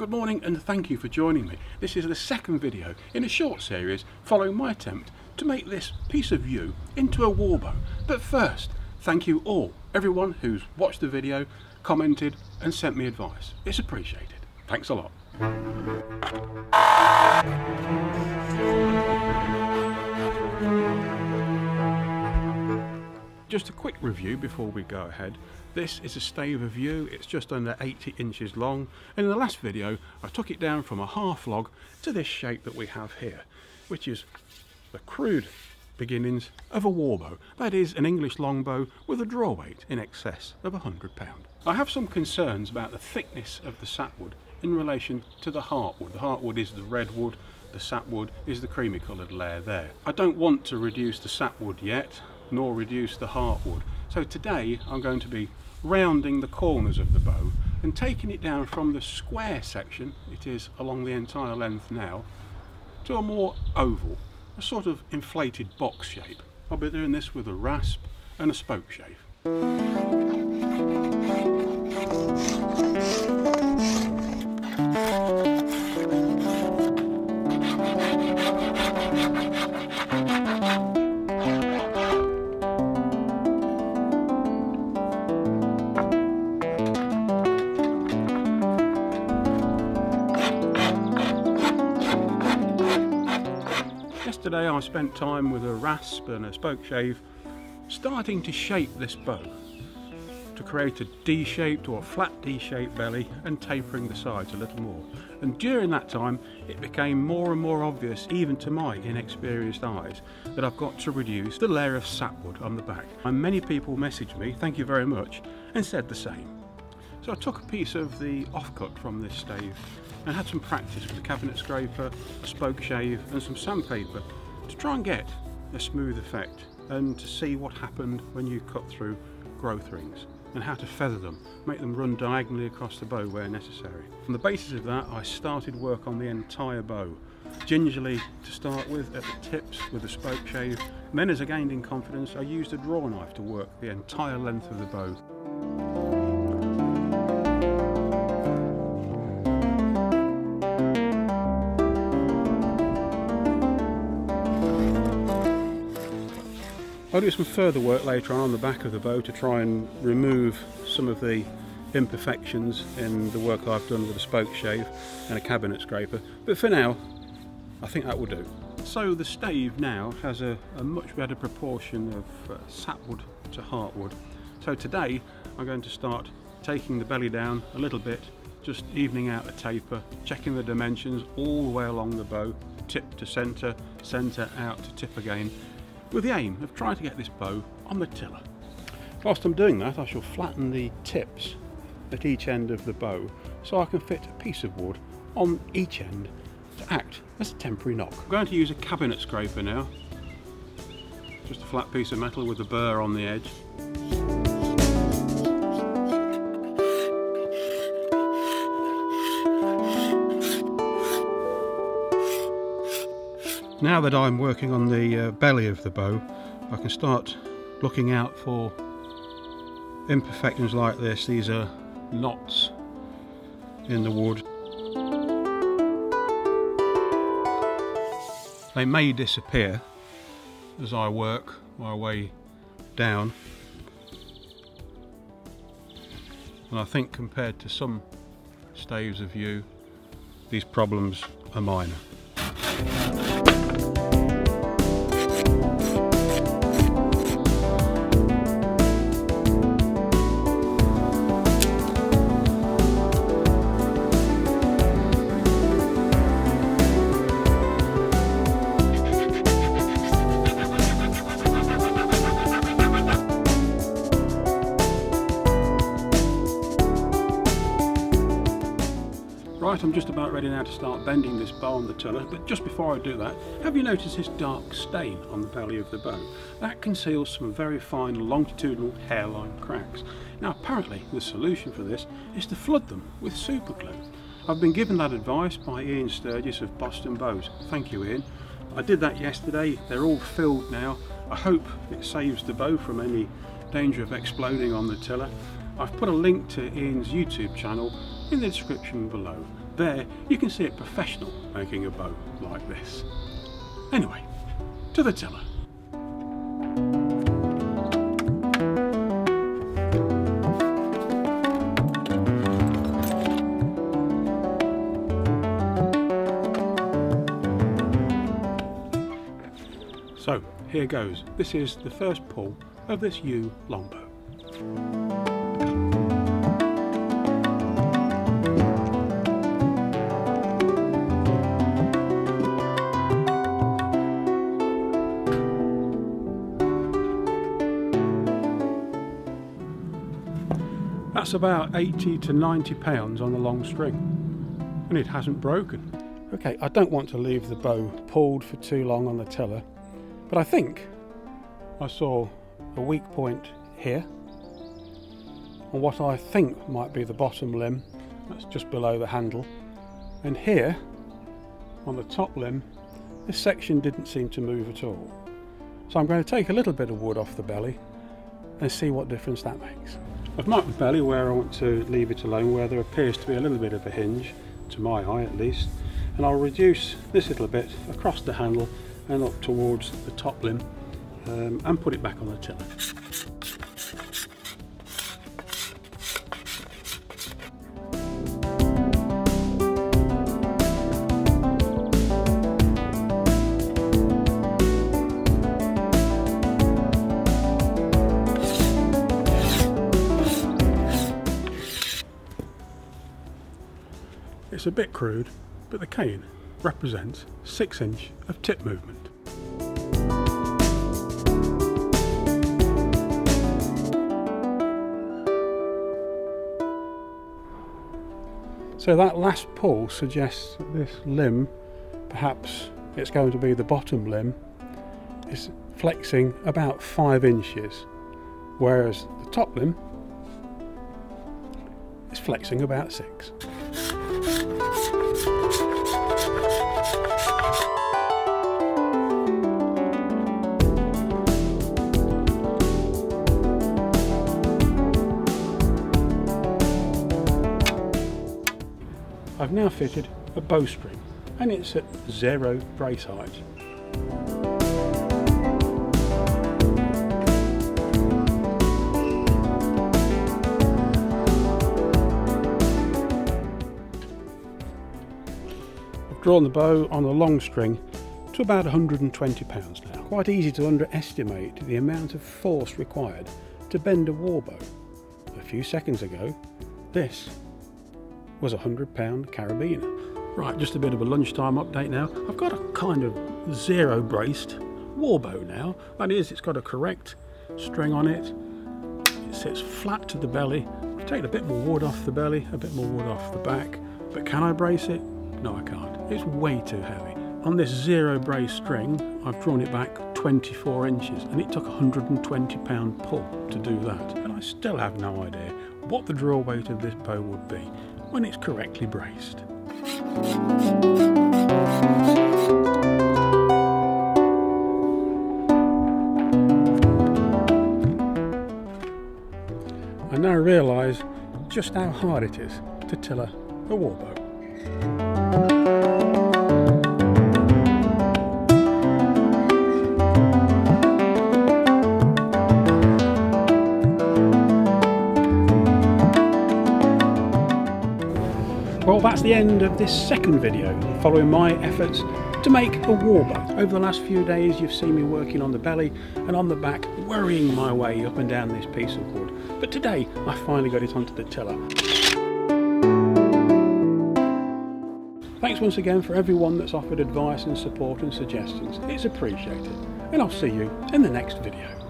Good morning and thank you for joining me. This is the second video in a short series following my attempt to make this piece of yew into a warbow. But first, thank you all, everyone who's watched the video, commented and sent me advice. It's appreciated. Thanks a lot. Just a quick review before we go ahead. This is a stave of yew, it's just under 80 inches long and in the last video I took it down from a half log to this shape that we have here which is the crude beginnings of a warbow. That is an English longbow with a draw weight in excess of £100. I have some concerns about the thickness of the sapwood in relation to the heartwood. The heartwood is the redwood, the sapwood is the creamy coloured layer there. I don't want to reduce the sapwood yet nor reduce the heartwood. So today I'm going to be rounding the corners of the bow and taking it down from the square section, it is along the entire length now, to a more oval, a sort of inflated box shape. I'll be doing this with a rasp and a spoke shave. Yesterday I spent time with a rasp and a spoke shave starting to shape this bow to create a D-shaped or flat D-shaped belly and tapering the sides a little more. And during that time it became more and more obvious even to my inexperienced eyes that I've got to reduce the layer of sapwood on the back. And many people messaged me, thank you very much, and said the same. So I took a piece of the offcut from this stave and had some practice with a cabinet scraper, a spoke shave and some sandpaper to try and get a smooth effect and to see what happened when you cut through growth rings and how to feather them, make them run diagonally across the bow where necessary. On the basis of that I started work on the entire bow, gingerly to start with at the tips with a spoke shave, then as I gained in confidence I used a draw knife to work the entire length of the bow. I'll do some further work later on on the back of the bow to try and remove some of the imperfections in the work I've done with a spoke shave and a cabinet scraper but for now I think that will do. So the stave now has a, a much better proportion of uh, sapwood to heartwood so today I'm going to start taking the belly down a little bit just evening out the taper, checking the dimensions all the way along the bow, tip to centre, centre out to tip again with the aim of trying to get this bow on the tiller. Whilst I'm doing that I shall flatten the tips at each end of the bow so I can fit a piece of wood on each end to act as a temporary nock. I'm going to use a cabinet scraper now, just a flat piece of metal with a burr on the edge. Now that I'm working on the uh, belly of the bow, I can start looking out for imperfections like this. These are knots in the wood. They may disappear as I work my way down. And I think compared to some staves of yew, these problems are minor. Just about ready now to start bending this bow on the tiller, but just before I do that, have you noticed this dark stain on the belly of the bow? That conceals some very fine longitudinal hairline cracks. Now apparently the solution for this is to flood them with super glue. I've been given that advice by Ian Sturgis of Boston Bows. Thank you Ian. I did that yesterday, they're all filled now. I hope it saves the bow from any danger of exploding on the tiller. I've put a link to Ian's YouTube channel in the description below. There you can see a professional making a bow like this. Anyway, to the tiller. So here goes. This is the first pull of this yew longbow. That's about 80 to 90 pounds on the long string and it hasn't broken. Okay, I don't want to leave the bow pulled for too long on the tiller, but I think I saw a weak point here on what I think might be the bottom limb, that's just below the handle, and here on the top limb, this section didn't seem to move at all. So I'm going to take a little bit of wood off the belly and see what difference that makes. I've marked the belly where I want to leave it alone, where there appears to be a little bit of a hinge, to my eye at least, and I'll reduce this little bit across the handle and up towards the top limb um, and put it back on the tiller. It's a bit crude, but the cane represents 6 inch of tip movement. So that last pull suggests that this limb, perhaps it's going to be the bottom limb, is flexing about 5 inches, whereas the top limb is flexing about 6. I've now fitted a bowstring and it's at zero brace height. I've drawn the bow on a long string to about 120 pounds now. Quite easy to underestimate the amount of force required to bend a war bow. A few seconds ago, this was a hundred pound carabiner. Right, just a bit of a lunchtime update now. I've got a kind of zero braced warbow now. That is, it's got a correct string on it. It sits flat to the belly. I've taken a bit more wood off the belly, a bit more wood off the back. But can I brace it? No, I can't. It's way too heavy. On this zero brace string, I've drawn it back 24 inches and it took 120 pound pull to do that. And I still have no idea what the draw weight of this bow would be when it's correctly braced. I now realise just how hard it is to tiller a warbow. That's the end of this second video following my efforts to make a warbow. Over the last few days you've seen me working on the belly and on the back, worrying my way up and down this piece of wood. But today I finally got it onto the tiller. Thanks once again for everyone that's offered advice and support and suggestions. It's appreciated. And I'll see you in the next video.